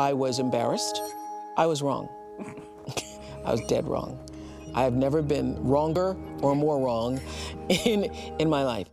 I was embarrassed. I was wrong. I was dead wrong. I have never been wronger or more wrong in, in my life.